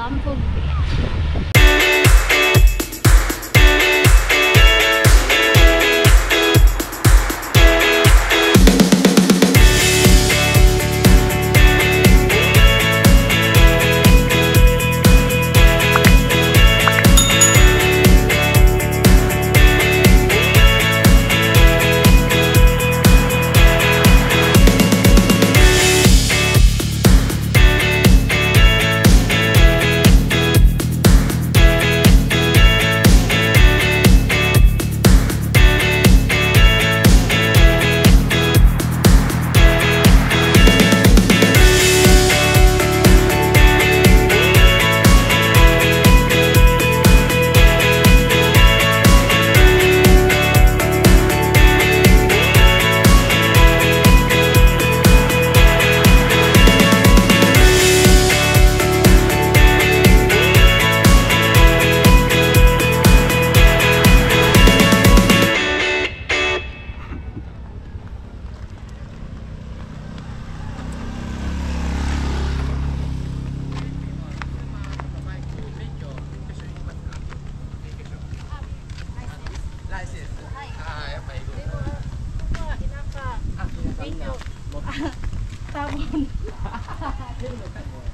alarm for はい。